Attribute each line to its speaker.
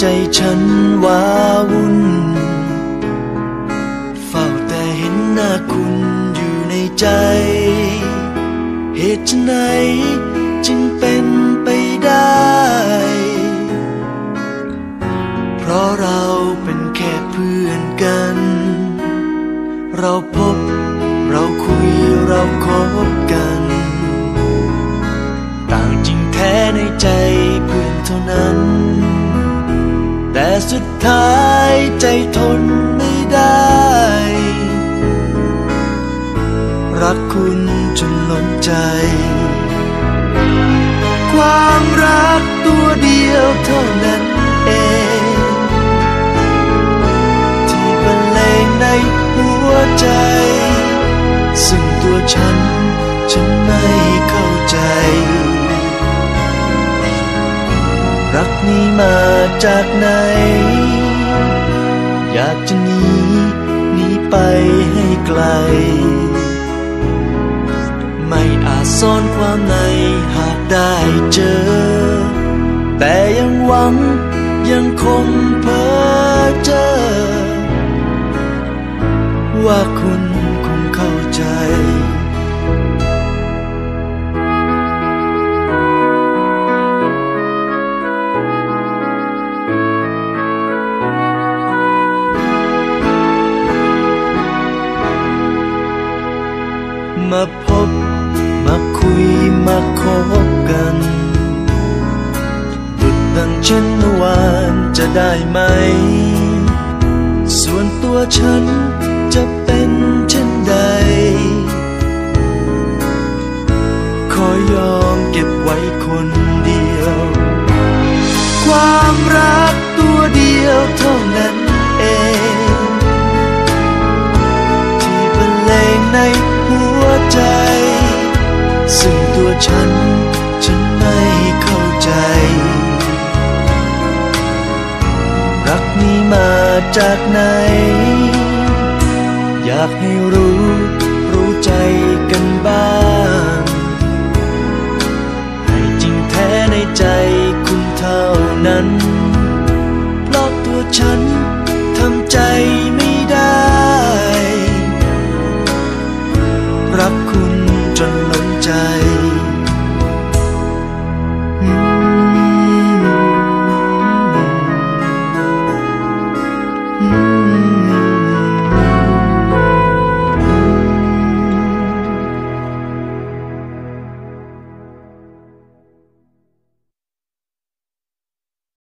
Speaker 1: ใจฉันว้าวุ่น เฝ้าแต่เห็นหน้าคุณอยู่ในใจ เหตุไฉนจึงเป็นไปได้ เพราะเราเป็นแค่เพื่อนกัน เราพบ สุดท้ายใจทนไม่ได้ รักคุณจนล้นใจ ความรักตัวเดียวเท่านั้นเอง ที่บรรเลงในหัวใจ ซึ่งตัวฉัน จากไหน อยากจะหนีหนีไปให้ไกล ไม่อาจซ่อนความในหากได้เจอ แต่ยังหวังยังคงเพ้อเจอ ว่าคุณ มาพบ มาคุยมาคบกันดุดดังเช่นเมื่อวานจะได้ไหม ส่วนตัวฉันจะเป็นเช่นใด ขอยอมเก็บไว้คน ดจากไหน อยากให้รู้รู้ใจกันบ้างให้จริงแท้ในใจคุณเท่านั้น เพราะตัวฉันทำใจไม่ได้ รักคุณจนล้นใจ